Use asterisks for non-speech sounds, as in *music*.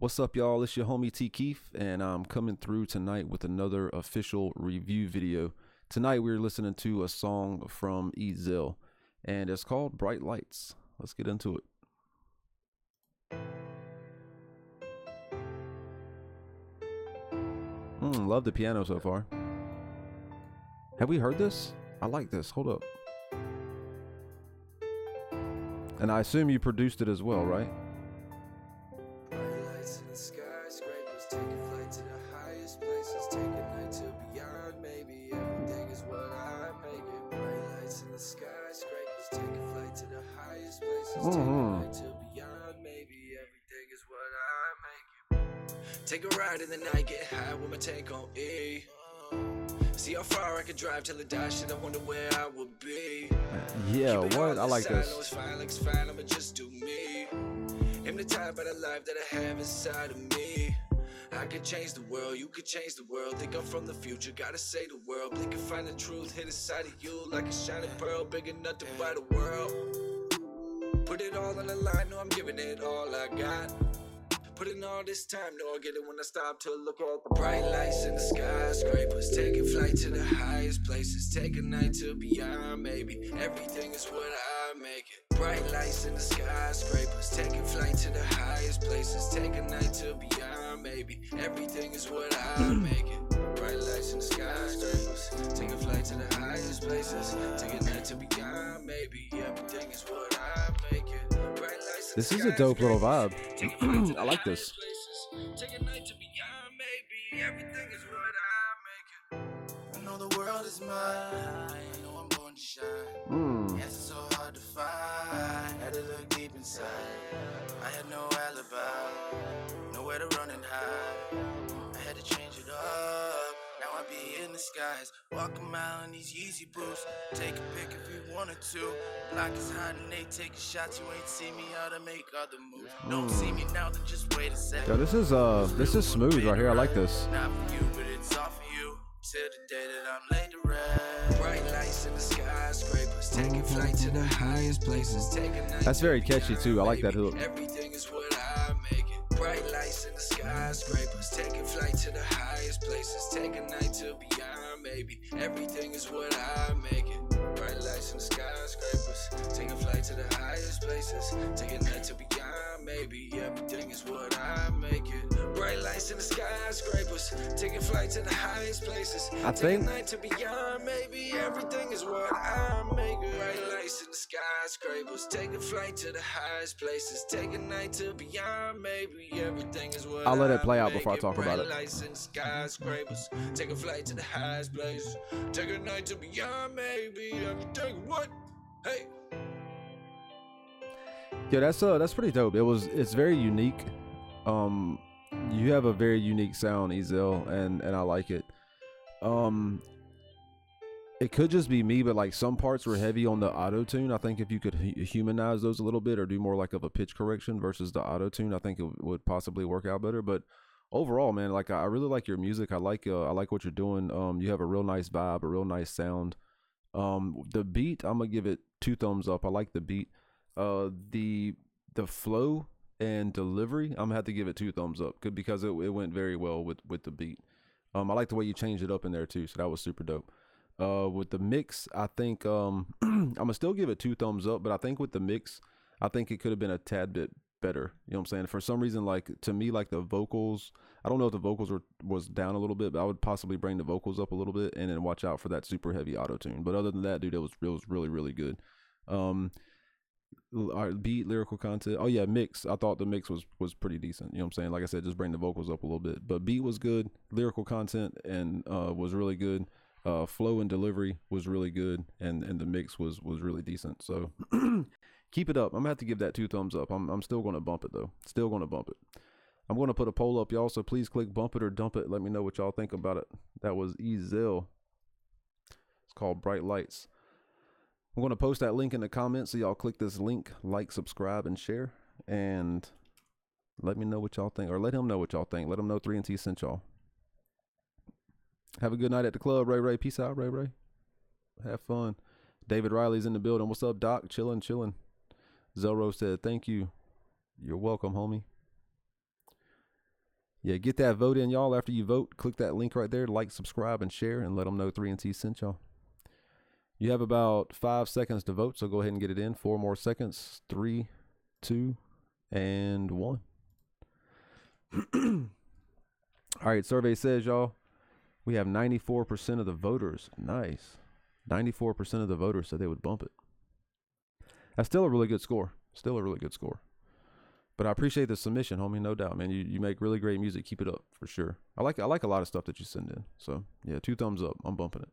What's up, y'all? It's your homie T-Kief, and I'm coming through tonight with another official review video. Tonight, we're listening to a song from Ezell, and it's called Bright Lights. Let's get into it. Mm, love the piano so far. Have we heard this? I like this. Hold up. And I assume you produced it as well, right? Lights in the skyscrapers, taking flight to the highest places, taking night to beyond. Maybe everything is what I make it. Bright lights in the skyscrapers, taking flight to the highest places, taking mm-hmm. night to beyond. Maybe everything is what I make it. Take a ride in the night, get high with my tank on E. See how far I could drive till I die. Shit, I wonder where I would be. Yeah, what? I like know this. It's fine, like fine, I'ma just do me. Hypnotized by the life that I have inside of me. I could change the world, you could change the world. Think I'm from the future, gotta say the world. Blink and find the truth, hit inside of you like a shining pearl, big enough to buy the world. Put it all on the line, know I'm giving it all I got. Put in all this time, know I get it when I stop to look at the bright lights in the skyscrapers. Taking flight to the highest places. Take a night to beyond, maybe. Everything is what I make it. Bright lights in the skyscrapers. Taking flight to the highest places. Take a night to beyond, maybe. Everything is what I make it. Bright lights in the skyscrapers. Taking flight to the highest places. Take a night to beyond, maybe. Everything is what I make it. Bright lights in This the is a dope little vibe. Take *clears throat* a flight to the I like this. Take a night to beyond, maybe everything is what I make it. I know the world is mine. I know I'm born to shine. Mm. Inside. I had no alibi, nowhere to run and hide. I had to change it up. Now I be in the skies, walk a mile in these Yeezy boots. Take a pic if you wanted to. Block is hot and they taking shots. You ain't see me how to make other moves. Don't see me now, then just wait a second. Yo, this is uh, this is smooth right here. I like this. That's to very catchy, too. I like that hook. Everything is what I make it. Bright lights in the skyscrapers, taking flight to the highest places. Taking night to beyond, maybe. Everything is what I make taking flight to the highest places. I think- night to beyond, maybe. Everything is what I make. Bright lights in the skyscrapers, taking flight to the highest places. Taking night to beyond, maybe. Everything is what I'll let it play out before I talk about it. lights in the skyscrapers, taking flight to the highest places. Taking night to beyond, maybe. Everything what? Hey. Yeah, that's uh, that's pretty dope. It was, it's very unique. Um, you have a very unique sound, Ezell, and and I like it. Um, it could just be me, but like some parts were heavy on the auto tune. I think if you could hu- humanize those a little bit or do more like of a pitch correction versus the auto tune, I think it w- would possibly work out better. But overall, man, like I I really like your music. I like uh, I like what you're doing. Um, you have a real nice vibe, a real nice sound. Um, the beat, I'm gonna give it two thumbs up. I like the beat. Uh, the the flow and delivery, I'm gonna have to give it two thumbs up 'cause- because it, it went very well with with the beat. Um, I like the way you changed it up in there too, so that was super dope. Uh, with the mix, I think um, *clears throat* I'm gonna still give it two thumbs up, but I think with the mix, I think it could have been a tad bit better. You know what I'm saying? For some reason, like to me, like the vocals, I don't know if the vocals were was down a little bit, but I would possibly bring the vocals up a little bit and then watch out for that super heavy auto tune. But other than that, dude, it was it was really really good. Um, our beat lyrical content. Oh yeah, mix. I thought the mix was was pretty decent. You know what I'm saying? Like I said, just bring the vocals up a little bit. But beat was good. Lyrical content and uh was really good. Uh, flow and delivery was really good, and and the mix was was really decent. So *clears throat* keep it up. I'm gonna have to give that two thumbs up. I'm I'm still gonna bump it though. Still gonna bump it. I'm gonna put a poll up, y'all. So please click bump it or dump it. Let me know what y'all think about it. That was Ezell. It's called Bright Lights. I'm going to post that link in the comments. So y'all click this link, like, subscribe, and share. And let me know what y'all think. Or let him know what y'all think. Let him know 3NT sent y'all. Have a good night at the club, Ray Ray. Peace out, Ray Ray. Have fun. David Riley's in the building. What's up, Doc? Chillin', chillin'. Zelro said, thank you. You're welcome, homie. yeah, get that vote in, y'all. After you vote, click that link right there, like, subscribe, and share, and let them know 3NT sent y'all. You have about five seconds to vote, so go ahead and get it in. Four more seconds. Three, two, and one. *clears throat* All right, survey says, y'all, we have 94% of the voters. Nice. 94% of the voters said they would bump it. That's still a really good score. Still a really good score. But I appreciate the submission, homie. No doubt, man. You you make really great music. Keep it up for sure. I like I like a lot of stuff that you send in. So yeah, two thumbs up. I'm bumping it.